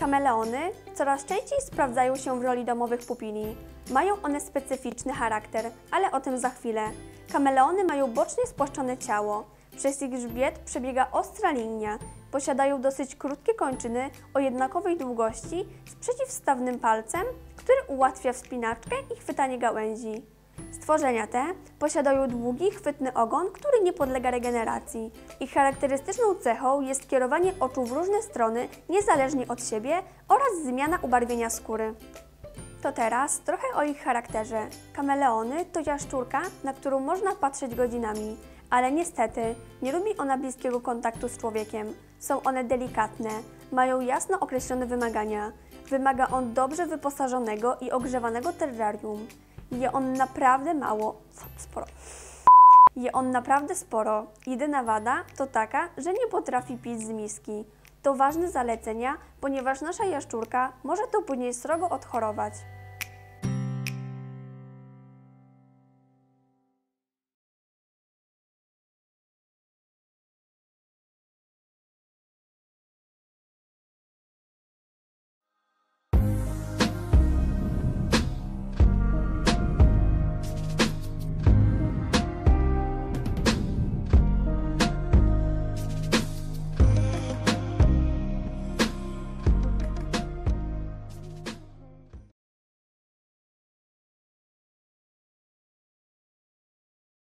Kameleony coraz częściej sprawdzają się w roli domowych pupili. Mają one specyficzny charakter, ale o tym za chwilę. Kameleony mają bocznie spłaszczone ciało. Przez ich grzbiet przebiega ostra linia. Posiadają dosyć krótkie kończyny o jednakowej długości z przeciwstawnym palcem, który ułatwia wspinaczkę i chwytanie gałęzi. Stworzenia te posiadają długi, chwytny ogon, który nie podlega regeneracji. Ich charakterystyczną cechą jest kierowanie oczu w różne strony, niezależnie od siebie oraz zmiana ubarwienia skóry. To teraz trochę o ich charakterze. Kameleony to jaszczurka, na którą można patrzeć godzinami, ale niestety nie lubi ona bliskiego kontaktu z człowiekiem. Są one delikatne, mają jasno określone wymagania. Wymaga on dobrze wyposażonego i ogrzewanego terrarium. Je on naprawdę mało, sporo. Je on naprawdę sporo. Jedyna wada to taka, że nie potrafi pić z miski. To ważne zalecenia, ponieważ nasza jaszczurka może to później srogo odchorować.